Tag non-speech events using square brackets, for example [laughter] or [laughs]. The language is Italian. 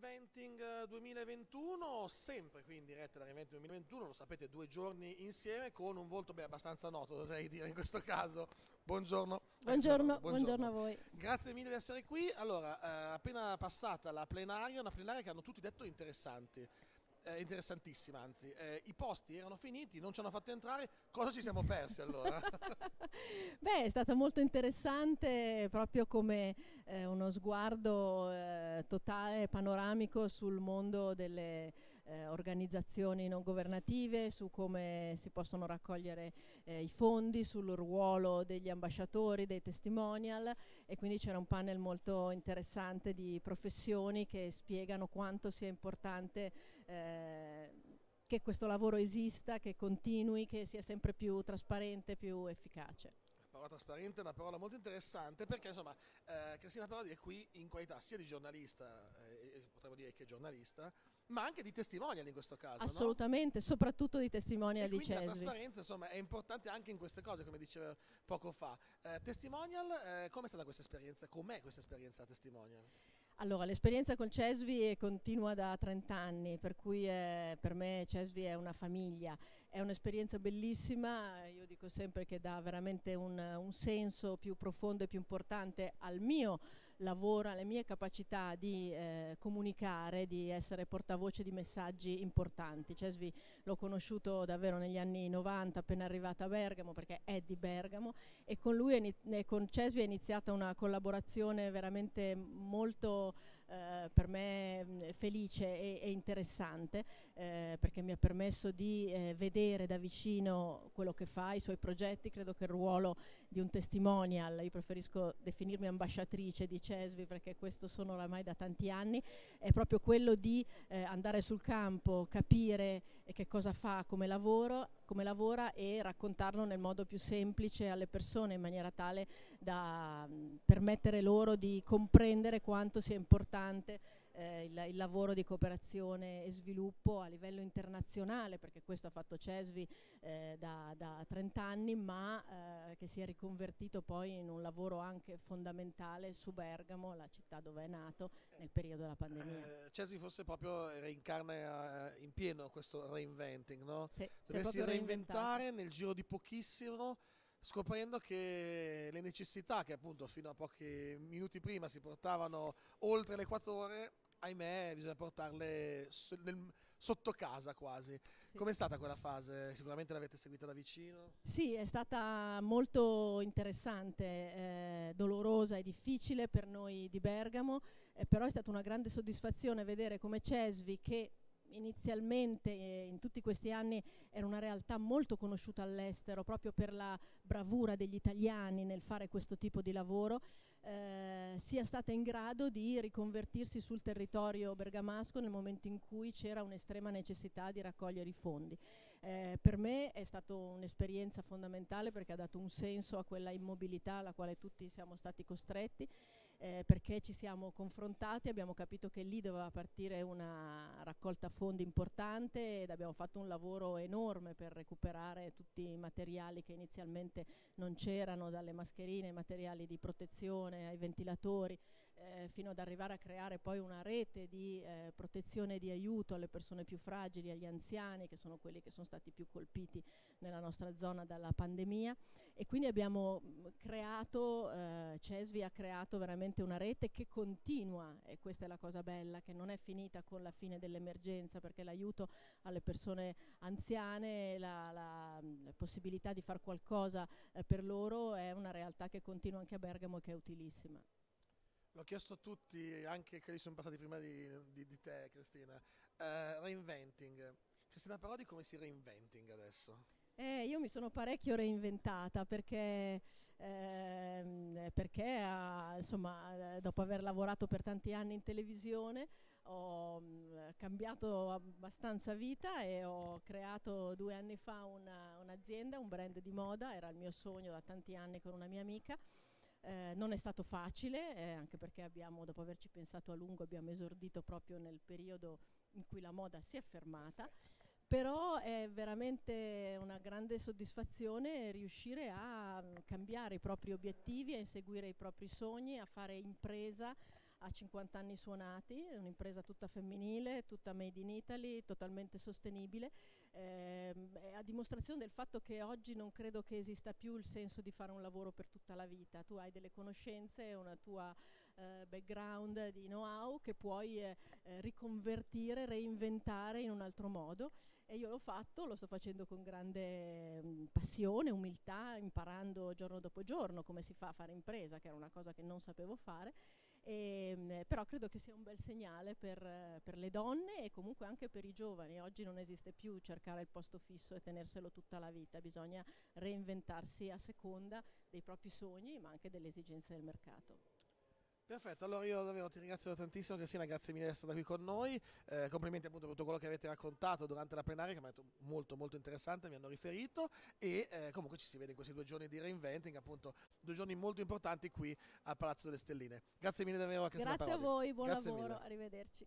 Reinventing 2021, sempre qui in diretta da Reinventing 2021, lo sapete, due giorni insieme con un volto beh, abbastanza noto, oserei dire in questo caso. Buongiorno. Buongiorno, buongiorno, buongiorno a voi. Grazie mille di essere qui. Allora, eh, appena passata la plenaria, una plenaria che hanno tutti detto interessanti eh, interessantissima, anzi, eh, i posti erano finiti, non ci hanno fatto entrare, cosa ci siamo persi allora? [laughs] Beh, è stata molto interessante proprio come eh, uno sguardo eh, totale, panoramico sul mondo delle eh, organizzazioni non governative, su come si possono raccogliere eh, i fondi, sul ruolo degli ambasciatori, dei testimonial. E quindi c'era un panel molto interessante di professioni che spiegano quanto sia importante eh, che questo lavoro esista, che continui, che sia sempre più trasparente, più efficace parola trasparente è una parola molto interessante perché insomma eh, Cristina Parodi è qui in qualità sia di giornalista, eh, potremmo dire che giornalista, ma anche di testimonial in questo caso. Assolutamente, no? soprattutto di testimonial e di Cesvi. La trasparenza insomma, è importante anche in queste cose, come diceva poco fa. Eh, testimonial, eh, com'è stata questa esperienza? Com'è questa esperienza testimonial? Allora, l'esperienza con Cesvi continua da 30 anni, per cui è, per me Cesvi è una famiglia, è un'esperienza bellissima, io dico sempre che dà veramente un, un, senso più profondo e più importante al mio lavoro, alle mie capacità di eh, comunicare, di essere portavoce di messaggi importanti. Cesvi l'ho conosciuto davvero negli anni 90, appena arrivata a Bergamo, perché è di Bergamo, e con lui, con Cesvi è iniziata una collaborazione veramente molto eh, per me mm, felice e, e interessante eh, perché mi ha permesso di eh, vedere da vicino quello che fa, i suoi progetti, credo che il ruolo di un testimonial, io preferisco definirmi ambasciatrice di Cesvi perché questo sono oramai da tanti anni, è proprio quello di eh, andare sul campo, capire che cosa fa come lavoro, come lavora e raccontarlo nel modo più semplice alle persone in maniera tale da mm, permettere loro di comprendere quanto sia importante eh, il, il, lavoro di cooperazione e sviluppo a livello internazionale, perché questo ha fatto CESVI eh, da, da 30 anni, ma eh, che si è riconvertito poi in un lavoro anche fondamentale su Bergamo, la città dove è nato, nel periodo della pandemia. Eh, CESVI forse proprio reincarna eh, in pieno questo reinventing, no? Sì, Dovresti reinventare nel giro di pochissimo scoprendo che le necessità che appunto fino a pochi minuti prima si portavano oltre le 4 ore ahimè bisogna portarle nel, sotto casa quasi. Sì. Com'è stata quella fase? Sicuramente l'avete seguita da vicino? Sì, è stata molto interessante, eh, dolorosa e difficile per noi di Bergamo, eh, però è stata una grande soddisfazione vedere come Cesvi che inizialmente eh, in tutti questi anni era una realtà molto conosciuta all'estero proprio per la bravura degli italiani nel fare questo tipo di lavoro, eh, sia stata in grado di riconvertirsi sul territorio bergamasco nel momento in cui c'era un'estrema necessità di raccogliere i fondi. Eh, per me è stata un'esperienza fondamentale perché ha dato un senso a quella immobilità alla quale tutti siamo stati costretti, eh, perché ci siamo confrontati, abbiamo capito che lì doveva partire una raccolta fondi importante ed abbiamo fatto un lavoro enorme per recuperare tutti i materiali che inizialmente non c'erano, dalle mascherine ai materiali di protezione, ai ventilatori, eh, fino ad arrivare a creare poi una rete di eh, protezione e di aiuto alle persone più fragili, agli anziani, che sono quelli che sono stati più colpiti nella nostra zona dalla pandemia. E quindi abbiamo mm, creato, eh, Cesvi ha creato veramente una rete che continua, e questa è la cosa bella, che non è finita con la fine dell'emergenza, perché l'aiuto alle persone anziane, la, la, la possibilità di fare qualcosa eh, per loro è una realtà che continua anche a Bergamo e che è utilissima. L'ho chiesto a tutti, anche quelli sono passati prima di, di, di te Cristina, uh, reinventing. Cristina Parodi come si reinventing adesso? Eh, io mi sono parecchio reinventata perché, eh, perché ah, insomma, dopo aver lavorato per tanti anni in televisione ho mh, mm, cambiato abbastanza vita e ho creato due anni fa una, un'azienda, un brand di moda, era il mio sogno da tanti anni con una mia amica. Eh, non è stato facile, eh, anche perché abbiamo, dopo averci pensato a lungo, abbiamo esordito proprio nel periodo in cui la moda si è fermata. Però è veramente una grande soddisfazione riuscire a cambiare i propri obiettivi, a inseguire i propri sogni, a fare impresa, ha 50 anni suonati, è un'impresa tutta femminile, tutta made in Italy, totalmente sostenibile, eh, a dimostrazione del fatto che oggi non credo che esista più il senso di fare un lavoro per tutta la vita, tu hai delle conoscenze, una tua eh, background di know-how che puoi eh, eh, riconvertire, reinventare in un altro modo. E io l'ho fatto, lo sto facendo con grande mm, passione, umiltà, imparando giorno dopo giorno come si fa a fare impresa, che era una cosa che non sapevo fare e, ehm, però credo che sia un bel segnale per, per, le donne e comunque anche per i giovani. Oggi non esiste più cercare il posto fisso e tenerselo tutta la vita, bisogna reinventarsi a seconda dei propri sogni ma anche delle esigenze del mercato. Perfetto, allora io davvero ti ringrazio tantissimo Cristina, grazie mille di essere stata qui con noi, eh, complimenti appunto per tutto quello che avete raccontato durante la plenaria che mi ha detto molto molto interessante, mi hanno riferito e eh, comunque ci si vede in questi due giorni di reinventing, appunto due giorni molto importanti qui al Palazzo delle Stelline. Grazie mille davvero a Cristina Grazie a voi, buon grazie lavoro, mille. arrivederci.